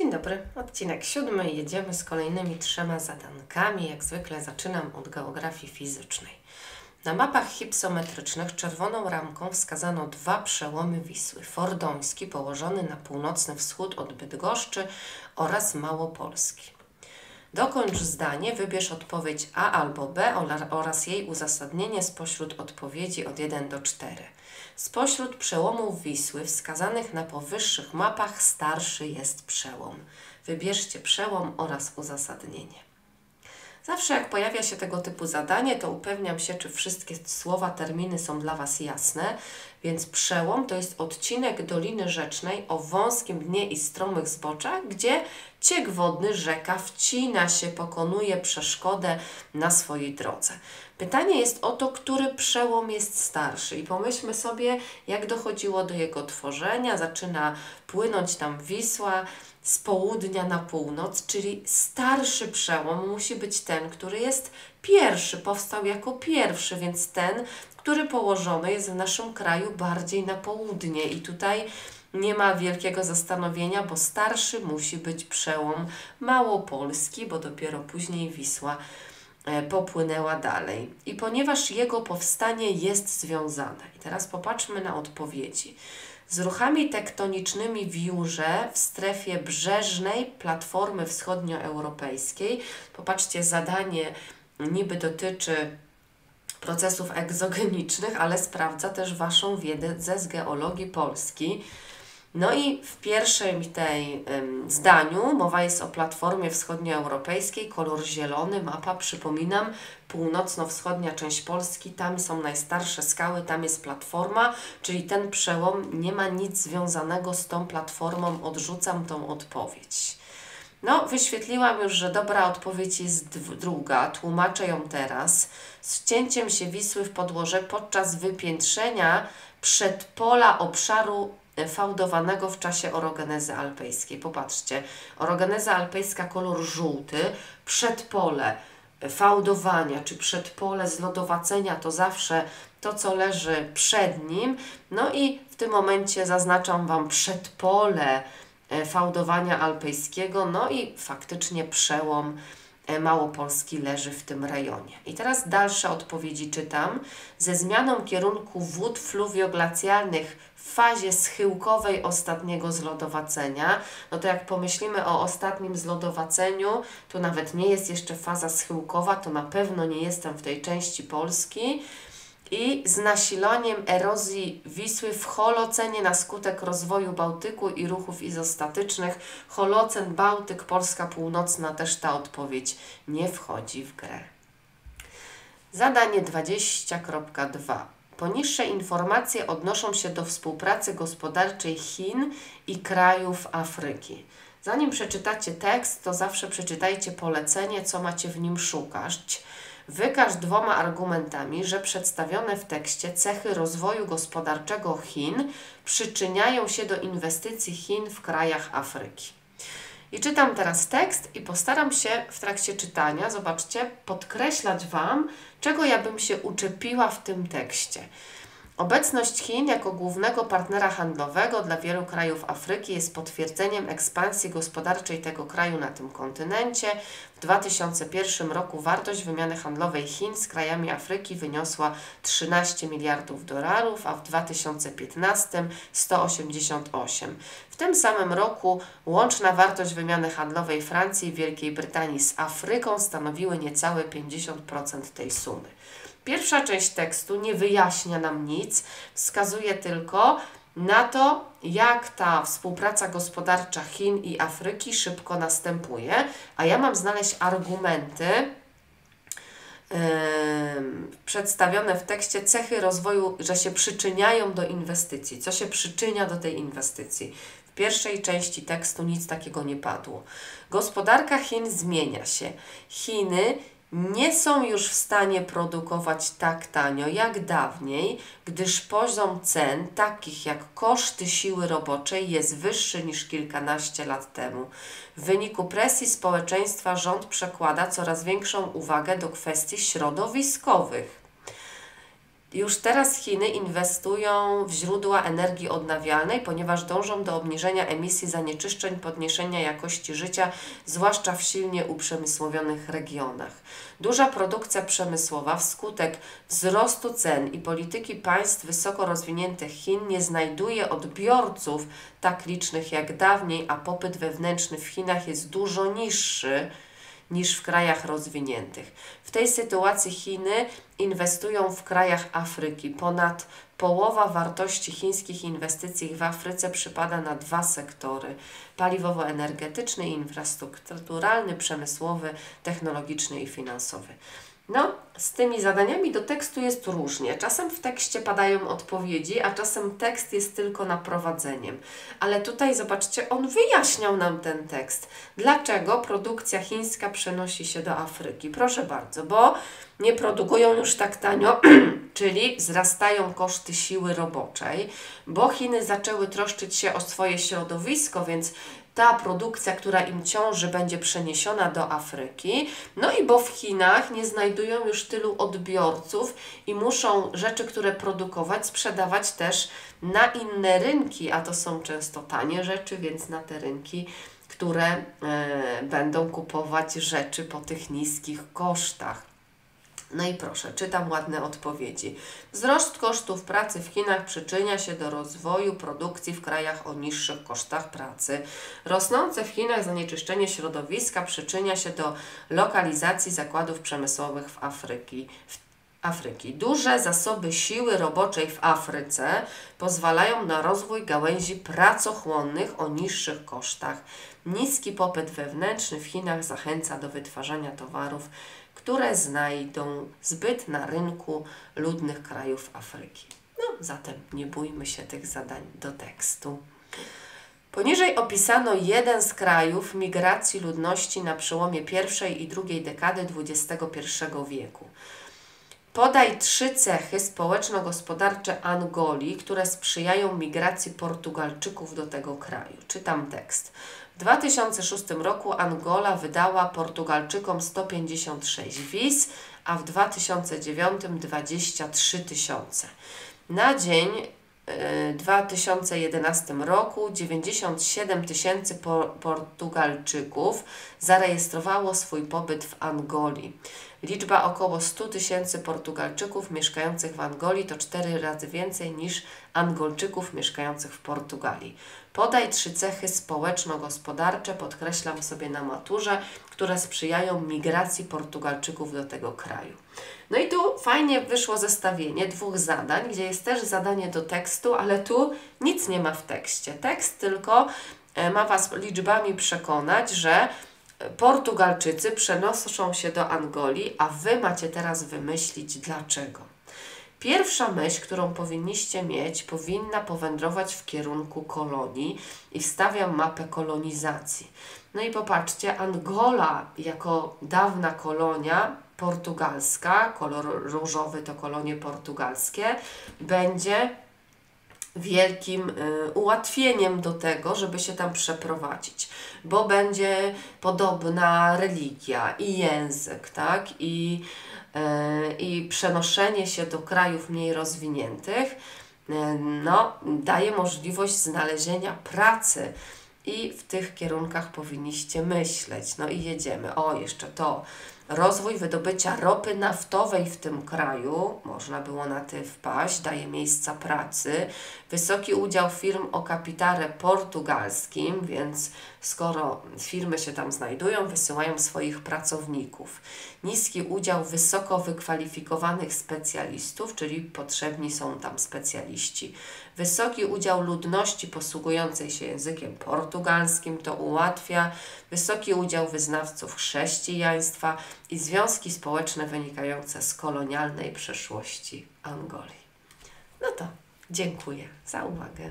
Dzień dobry, odcinek siódmy. Jedziemy z kolejnymi trzema zadankami. Jak zwykle zaczynam od geografii fizycznej. Na mapach hipsometrycznych czerwoną ramką wskazano dwa przełomy Wisły. Fordoński, położony na północny wschód od Bydgoszczy oraz Małopolski. Dokończ zdanie, wybierz odpowiedź A albo B oraz jej uzasadnienie spośród odpowiedzi od 1 do 4. Spośród przełomów Wisły wskazanych na powyższych mapach starszy jest przełom. Wybierzcie przełom oraz uzasadnienie. Zawsze jak pojawia się tego typu zadanie, to upewniam się, czy wszystkie słowa, terminy są dla Was jasne. Więc przełom to jest odcinek Doliny Rzecznej o wąskim dnie i stromych zboczach, gdzie ciek wodny rzeka wcina się, pokonuje przeszkodę na swojej drodze. Pytanie jest o to, który przełom jest starszy i pomyślmy sobie, jak dochodziło do jego tworzenia. Zaczyna płynąć tam Wisła z południa na północ, czyli starszy przełom musi być ten, który jest pierwszy, powstał jako pierwszy, więc ten, który położony jest w naszym kraju bardziej na południe i tutaj nie ma wielkiego zastanowienia, bo starszy musi być przełom małopolski, bo dopiero później Wisła e, popłynęła dalej. I ponieważ jego powstanie jest związane, i teraz popatrzmy na odpowiedzi. Z ruchami tektonicznymi w Jurze w strefie brzeżnej platformy wschodnioeuropejskiej, popatrzcie, zadanie niby dotyczy procesów egzogenicznych, ale sprawdza też Waszą wiedzę z geologii Polski. No i w pierwszym tej ym, zdaniu mowa jest o platformie wschodnioeuropejskiej, kolor zielony, mapa, przypominam, północno-wschodnia część Polski, tam są najstarsze skały, tam jest platforma, czyli ten przełom nie ma nic związanego z tą platformą, odrzucam tą odpowiedź. No, wyświetliłam już, że dobra odpowiedź jest druga, tłumaczę ją teraz. Z wcięciem się Wisły w podłoże podczas wypiętrzenia przedpola obszaru e, fałdowanego w czasie orogenezy alpejskiej. Popatrzcie, orogeneza alpejska kolor żółty, przedpole fałdowania czy przedpole zlodowacenia to zawsze to, co leży przed nim. No i w tym momencie zaznaczam Wam przedpole E, fałdowania alpejskiego, no i faktycznie przełom Małopolski leży w tym rejonie. I teraz dalsze odpowiedzi czytam. Ze zmianą kierunku wód fluwioglacjalnych w fazie schyłkowej ostatniego zlodowacenia, no to jak pomyślimy o ostatnim zlodowaceniu, to nawet nie jest jeszcze faza schyłkowa, to na pewno nie jestem w tej części Polski, i z nasilaniem erozji Wisły w Holocenie na skutek rozwoju Bałtyku i ruchów izostatycznych. Holocen, Bałtyk, Polska Północna też ta odpowiedź nie wchodzi w grę. Zadanie 20.2. Poniższe informacje odnoszą się do współpracy gospodarczej Chin i krajów Afryki. Zanim przeczytacie tekst, to zawsze przeczytajcie polecenie, co macie w nim szukać. Wykaż dwoma argumentami, że przedstawione w tekście cechy rozwoju gospodarczego Chin przyczyniają się do inwestycji Chin w krajach Afryki. I czytam teraz tekst i postaram się w trakcie czytania, zobaczcie, podkreślać Wam, czego ja bym się uczepiła w tym tekście. Obecność Chin jako głównego partnera handlowego dla wielu krajów Afryki jest potwierdzeniem ekspansji gospodarczej tego kraju na tym kontynencie. W 2001 roku wartość wymiany handlowej Chin z krajami Afryki wyniosła 13 miliardów dolarów, a w 2015 188. W tym samym roku łączna wartość wymiany handlowej Francji i Wielkiej Brytanii z Afryką stanowiły niecałe 50% tej sumy. Pierwsza część tekstu nie wyjaśnia nam nic, wskazuje tylko na to, jak ta współpraca gospodarcza Chin i Afryki szybko następuje, a ja mam znaleźć argumenty yy, przedstawione w tekście cechy rozwoju, że się przyczyniają do inwestycji. Co się przyczynia do tej inwestycji? W pierwszej części tekstu nic takiego nie padło. Gospodarka Chin zmienia się. Chiny nie są już w stanie produkować tak tanio jak dawniej, gdyż poziom cen, takich jak koszty siły roboczej, jest wyższy niż kilkanaście lat temu. W wyniku presji społeczeństwa rząd przekłada coraz większą uwagę do kwestii środowiskowych. Już teraz Chiny inwestują w źródła energii odnawialnej, ponieważ dążą do obniżenia emisji zanieczyszczeń, podniesienia jakości życia, zwłaszcza w silnie uprzemysłowionych regionach. Duża produkcja przemysłowa wskutek wzrostu cen i polityki państw wysoko rozwiniętych Chin nie znajduje odbiorców tak licznych jak dawniej, a popyt wewnętrzny w Chinach jest dużo niższy niż w krajach rozwiniętych. W tej sytuacji Chiny inwestują w krajach Afryki. Ponad połowa wartości chińskich inwestycji w Afryce przypada na dwa sektory: paliwowo-energetyczny infrastrukturalny, przemysłowy, technologiczny i finansowy. No, z tymi zadaniami do tekstu jest różnie. Czasem w tekście padają odpowiedzi, a czasem tekst jest tylko naprowadzeniem. Ale tutaj zobaczcie, on wyjaśniał nam ten tekst. Dlaczego produkcja chińska przenosi się do Afryki? Proszę bardzo, bo nie produkują już tak tanio, czyli wzrastają koszty siły roboczej, bo Chiny zaczęły troszczyć się o swoje środowisko, więc ta produkcja, która im ciąży, będzie przeniesiona do Afryki. No i bo w Chinach nie znajdują już tylu odbiorców i muszą rzeczy, które produkować, sprzedawać też na inne rynki, a to są często tanie rzeczy, więc na te rynki, które e, będą kupować rzeczy po tych niskich kosztach. No i proszę, czytam ładne odpowiedzi. Wzrost kosztów pracy w Chinach przyczynia się do rozwoju produkcji w krajach o niższych kosztach pracy. Rosnące w Chinach zanieczyszczenie środowiska przyczynia się do lokalizacji zakładów przemysłowych w Afryki. W Afryki. Duże zasoby siły roboczej w Afryce pozwalają na rozwój gałęzi pracochłonnych o niższych kosztach. Niski popyt wewnętrzny w Chinach zachęca do wytwarzania towarów które znajdą zbyt na rynku ludnych krajów Afryki. No, zatem nie bójmy się tych zadań do tekstu. Poniżej opisano jeden z krajów migracji ludności na przełomie pierwszej i drugiej dekady XXI wieku. Podaj trzy cechy społeczno-gospodarcze Angolii, które sprzyjają migracji Portugalczyków do tego kraju. Czytam tekst. W 2006 roku Angola wydała Portugalczykom 156 wiz, a w 2009 23 tysiące. Na dzień 2011 e, roku 97 tysięcy Portugalczyków zarejestrowało swój pobyt w Angolii. Liczba około 100 tysięcy Portugalczyków mieszkających w Angolii to 4 razy więcej niż Angolczyków mieszkających w Portugalii. Podaj trzy cechy społeczno-gospodarcze, podkreślam sobie na maturze, które sprzyjają migracji Portugalczyków do tego kraju. No i tu fajnie wyszło zestawienie dwóch zadań, gdzie jest też zadanie do tekstu, ale tu nic nie ma w tekście. Tekst tylko e, ma Was liczbami przekonać, że Portugalczycy przenoszą się do Angolii, a Wy macie teraz wymyślić dlaczego. Pierwsza myśl, którą powinniście mieć, powinna powędrować w kierunku kolonii i wstawiam mapę kolonizacji. No i popatrzcie, Angola jako dawna kolonia portugalska, kolor różowy to kolonie portugalskie, będzie wielkim y, ułatwieniem do tego, żeby się tam przeprowadzić, bo będzie podobna religia i język, tak? I, i przenoszenie się do krajów mniej rozwiniętych y, no, daje możliwość znalezienia pracy i w tych kierunkach powinniście myśleć. No i jedziemy. O, jeszcze to Rozwój wydobycia ropy naftowej w tym kraju, można było na ty wpaść, daje miejsca pracy. Wysoki udział firm o kapitale portugalskim, więc skoro firmy się tam znajdują, wysyłają swoich pracowników. Niski udział wysoko wykwalifikowanych specjalistów, czyli potrzebni są tam specjaliści. Wysoki udział ludności posługującej się językiem portugalskim to ułatwia. Wysoki udział wyznawców chrześcijaństwa i związki społeczne wynikające z kolonialnej przeszłości Angolii. No to dziękuję za uwagę.